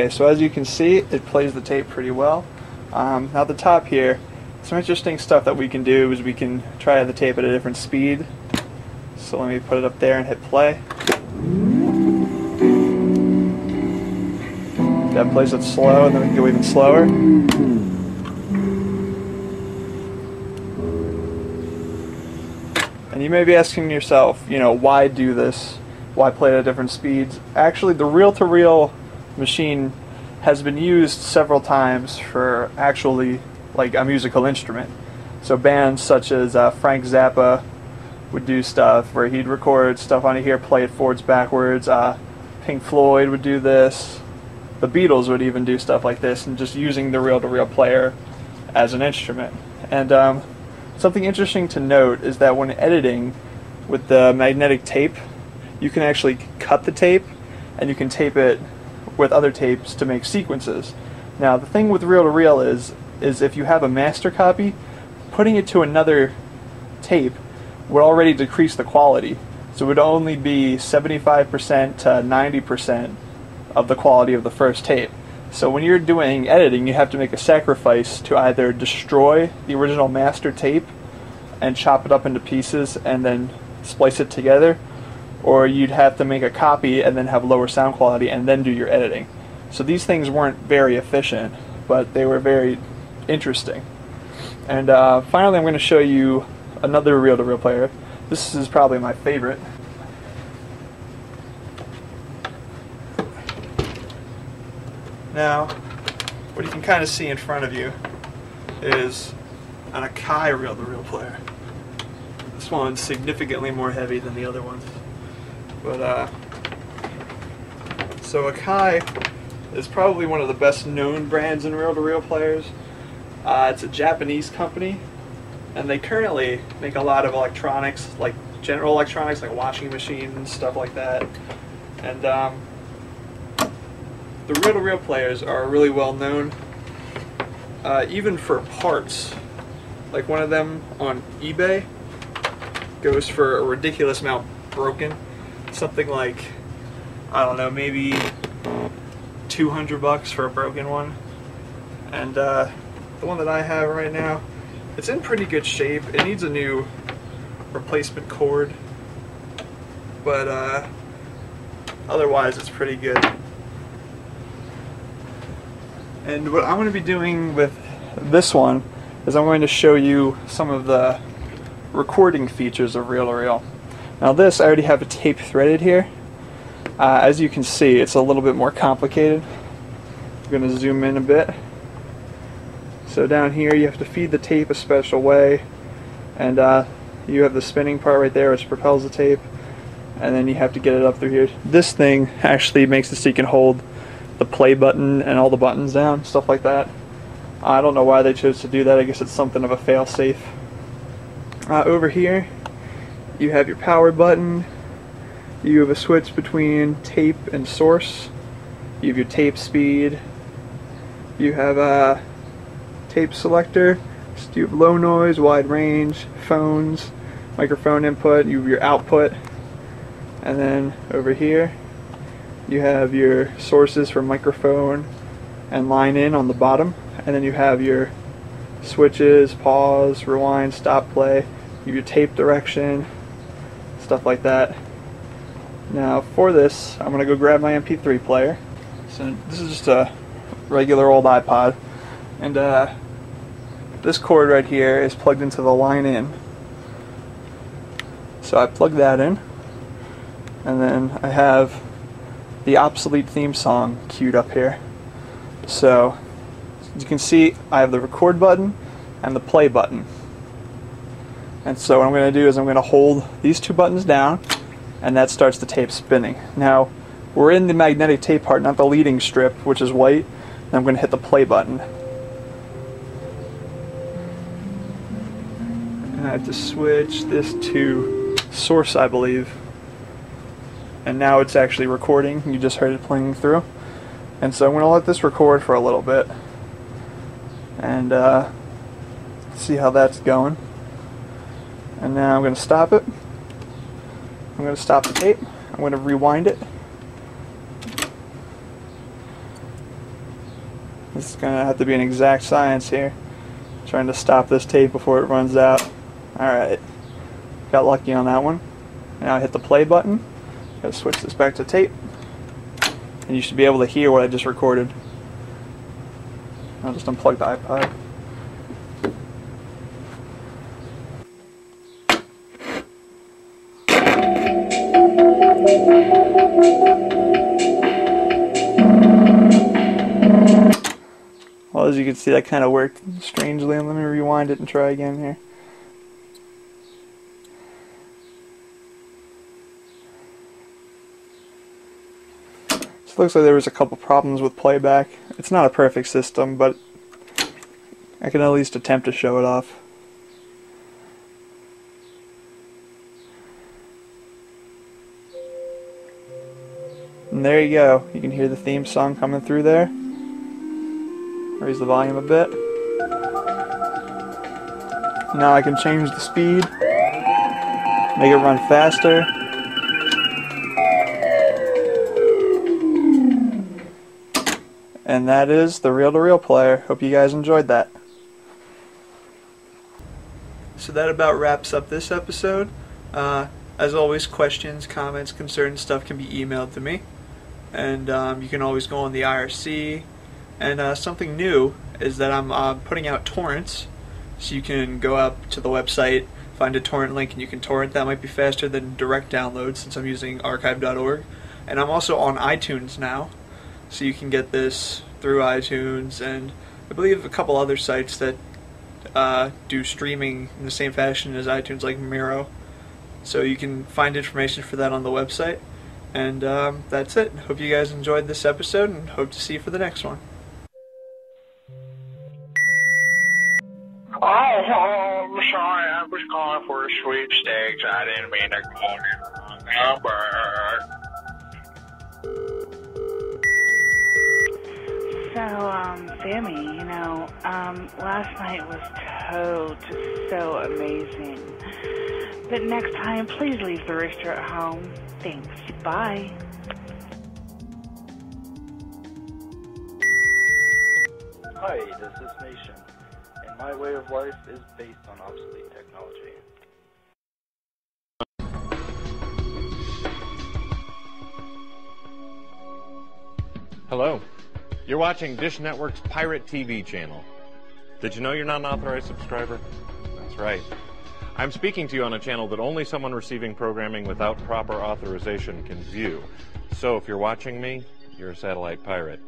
Okay, so as you can see, it plays the tape pretty well. Um, now the top here, some interesting stuff that we can do is we can try the tape at a different speed. So let me put it up there and hit play. That plays it slow, and then we can go even slower. And you may be asking yourself, you know, why do this? Why play at different speeds? Actually, the reel-to-reel machine has been used several times for actually like a musical instrument. So bands such as uh, Frank Zappa would do stuff where he'd record stuff on here, play it forwards, backwards. Uh, Pink Floyd would do this. The Beatles would even do stuff like this, and just using the reel-to-reel player as an instrument. And um, something interesting to note is that when editing with the magnetic tape, you can actually cut the tape, and you can tape it with other tapes to make sequences. Now, the thing with reel-to-reel is, is if you have a master copy, putting it to another tape would already decrease the quality. So it would only be 75% to 90% of the quality of the first tape. So when you're doing editing, you have to make a sacrifice to either destroy the original master tape and chop it up into pieces and then splice it together, or you'd have to make a copy and then have lower sound quality and then do your editing. So these things weren't very efficient, but they were very interesting. And uh, finally, I'm going to show you another reel-to-reel player. This is probably my favorite. Now, what you can kind of see in front of you is an Akai reel-to-reel player. This one's significantly more heavy than the other ones. But, uh, so Akai is probably one of the best known brands in reel-to-reel players. Uh, it's a Japanese company, and they currently make a lot of electronics, like general electronics, like washing machines, stuff like that. And um, the reel-to-reel players are really well known, uh, even for parts. Like one of them on eBay goes for a ridiculous amount broken, something like I don't know, maybe 200 bucks for a broken one. And uh, the one that I have right now, it's in pretty good shape. It needs a new replacement cord, but uh, otherwise it's pretty good. And what I'm going to be doing with this one is I'm going to show you some of the recording features of reel-to-reel. Now this, I already have a tape threaded here. Uh, as you can see, it's a little bit more complicated. I'm going to zoom in a bit. So down here you have to feed the tape a special way and uh, you have the spinning part right there which propels the tape and then you have to get it up through here. This thing actually makes it so you can hold the play button and all the buttons down, stuff like that. I don't know why they chose to do that. I guess it's something of a fail-safe. Uh, over here, you have your power button. You have a switch between tape and source. You have your tape speed. You have a tape selector. So you have low noise, wide range, phones, microphone input. You have your output. And then over here, you have your sources for microphone and line in on the bottom and then you have your switches, pause, rewind, stop play, you have your tape direction, stuff like that. Now for this, I'm to go grab my MP3 player. So this is just a regular old iPod and uh, this cord right here is plugged into the line in. So I plug that in and then I have the Obsoleet theme song queued up here. So, you can see, I have the record button and the play button. And so what I'm going to do is I'm going to hold these two buttons down, and that starts the tape spinning. Now, we're in the magnetic tape part, not the leading strip, which is white, and I'm going to hit the play button. And I have to switch this to source, I believe and now it's actually recording. You just heard it playing through. And so I'm going to let this record for a little bit and uh, see how that's going. And now I'm going to stop it. I'm going to stop the tape. I'm going to rewind it. This is going to have to be an exact science here. Trying to stop this tape before it runs out. Alright. Got lucky on that one. Now I hit the play button. Gotta switch this back to tape. And you should be able to hear what I just recorded. I'll just unplug the iPod. Well, as you can see, that kind of worked strangely. Let me rewind it and try again here. So looks like there was a couple problems with playback. It's not a perfect system, but I can at least attempt to show it off. And there you go. You can hear the theme song coming through there. Raise the volume a bit. Now I can change the speed, make it run faster. And that is the reel to reel player. Hope you guys enjoyed that. So that about wraps up this episode. Uh, as always, questions, comments, concerns, stuff can be emailed to me. And um, you can always go on the IRC. And uh, something new is that I'm uh, putting out torrents. So you can go up to the website, find a torrent link, and you can torrent. That might be faster than direct download since I'm using archive.org. And I'm also on iTunes now so you can get this through iTunes and I believe a couple other sites that uh, do streaming in the same fashion as iTunes, like Miro. So you can find information for that on the website. And um, that's it. Hope you guys enjoyed this episode and hope to see you for the next one. Oh, I'm sorry. I was calling for a sweepstakes. I didn't mean to call the wrong number. So, um, Sammy, you know, um, last night was so, just so amazing. But next time, please leave the rooster at home. Thanks. Bye. Hi, this is Nation, my way of life is based on obsolete technology. Hello. You're watching Dish Network's Pirate TV channel. Did you know you're not an authorized subscriber? That's right. I'm speaking to you on a channel that only someone receiving programming without proper authorization can view. So if you're watching me, you're a satellite pirate.